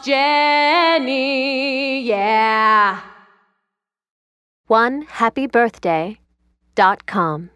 Jenny, yeah. One happy birthday dot com.